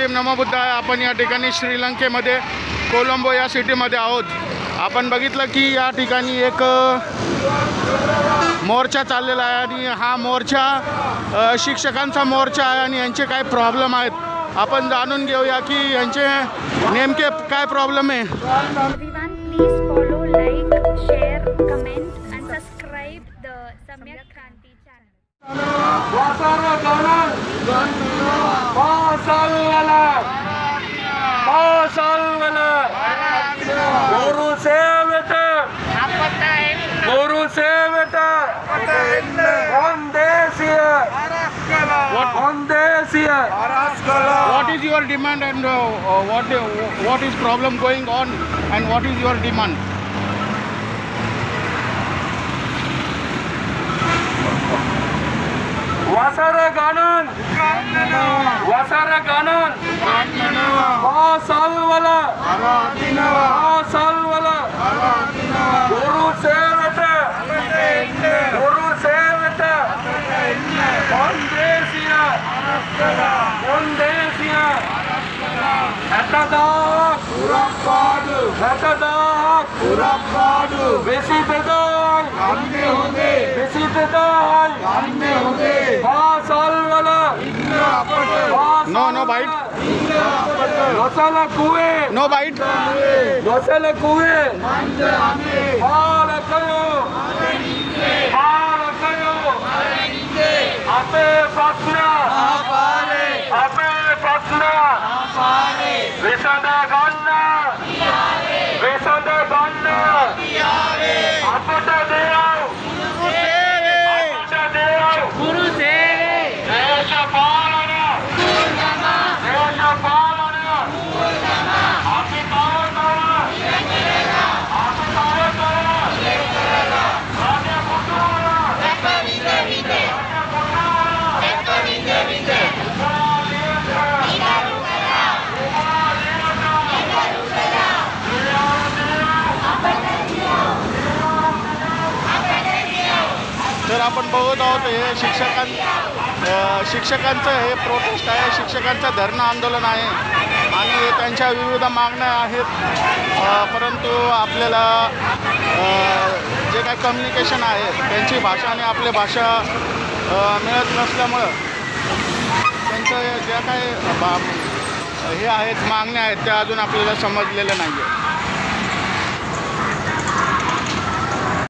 भीम नमो बुद्ध आहे आपण या ठिकाणी श्रीलंकेमध्ये कोलंबो या सिटीमध्ये आहोत. आपण बघितलं की या ठिकाणी एक मोर्चा चाललेला आहे आणि हा मोर्चा शिक्षकांचा मोर्चा आहे आणि यांचे काय प्रॉब्लेम आहेत आपण जाणून घेऊया की यांचे नेमके काय प्रॉब्लेम आहे. Everyone, please follow, like, share, comment, and subscribe the Samyak Kranti channel. वासारा गाणं पासालवाला पासालवाला गुरु सेवट गुरु सेवट वंदेशीय वंदेशीय what is your demand and uh, uh, what what is problem going on and what is your demand වසර ගණන්. පාසල් වල පාසල් වල ගුරු සේවයට ගුරු සේවයට කොන්දේසිය කොන්දේසිය හැටදා පුරප්පාඩු හැටදා පුරප්පාඩු වෙසි බෙදයි අන්නේ හොඳේ. වෙසි බෙදයි අන්නේ හොඳේ. පාසල් වල No, no bite. No sala kuve. No bite. No sala kuve. Bharatayo. Bharatayo. Ape pasna. Ape pasna. आपण बघत आहोत हे शिक्षकां शिक्षकांचं हे प्रोटेस्ट आहे. शिक्षकांचं धरणं आंदोलन आहे. आणि हे त्यांच्या विविध मागण्या आहेत. परंतु आपल्याला जे काही कम्युनिकेशन आहे त्यांची भाषा आणि आपली भाषा मिळत नसल्यामुळं त्यांचं ज्या काही बा हे आहेत मागण्या आहेत त्या अजून आपल्याला समजलेल्या नाही आहे